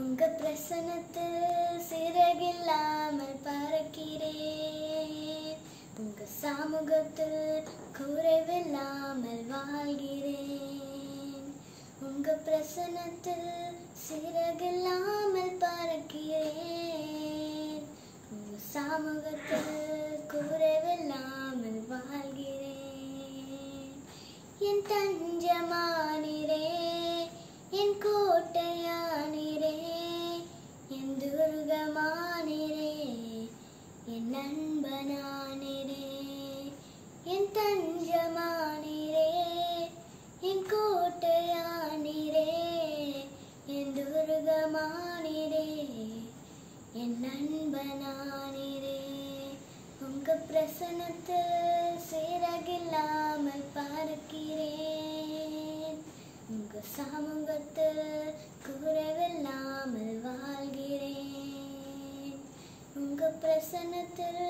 உங்க பிரசனத்தில் சிறகில்லாமல் பறக்கிறேன். உங்க சமூகத்தில் குறைவில்லாமல் வாழ்கிறேன். உங்க பிரசனத்தில் சிறகில்லாமல் பறக்கிறேன். உங்க சமூகத்தில் குறைவில்லாமல் வாழ்கிறேன். என் தஞ்சமானிரே என் நண்பனானிரே உங்க பிரசனத்தில் சேரகில்லாமல் பார்க்கிறேன். உங்க சமூகத்தில் குறைவில்லாமல் வாழ்கிறேன். உங்க பிரசனத்தில்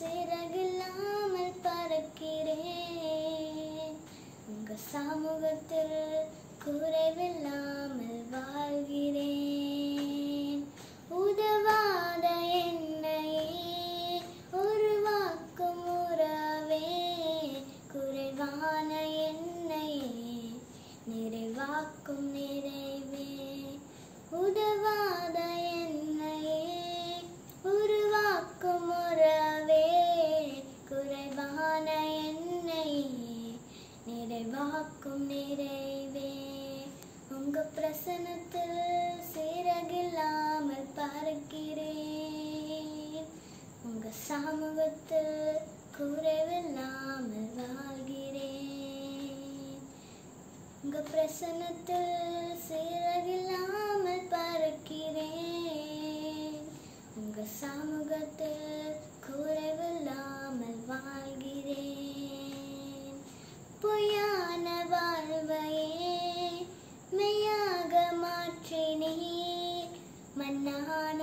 சேரகில்லாமல் பார்க்கிறேன். உங்க சமூகத்தில் குறைவில் காக்கும் நிறைவே. உதவாத என்னையே உருவாக்கும் உறவே. குறைவான என்னையே நிறைவாக்கும் நிறைவே. உங்க பிரசனத்தில் சிறகில்லாமல் பார்க்கிறேன். உங்க சமூகத்தில் குறைவில்லாமல் பிரசனத்தில் சீரகில்லாமல் பறக்கிறேன் உங்க சமூகத்தில் குறைவில்லாமல் வாழ்கிறேன். பொய்யான வாழ்வையே மெய்யாக மாற்றினீர். மன்னான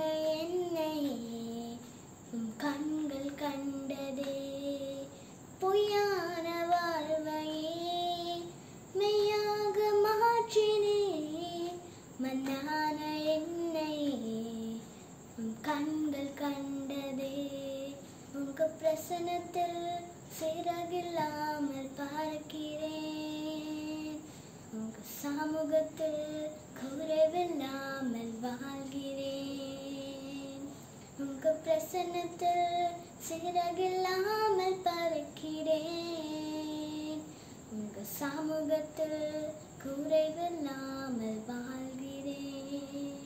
கண்கள் கண்டதே. உங்க பிரசனத்தில் சிறகில்லாமல் பார்க்கிறேன். உங்க சமூகத்தில் குறைவில்லாமல் வாழ்கிறேன். உங்க பிரசனத்தில் சிறகில்லாமல் பறக்கிறேன். உங்க சமூகத்தில் குறைவில்லாமல் வாழ்கிறேன்.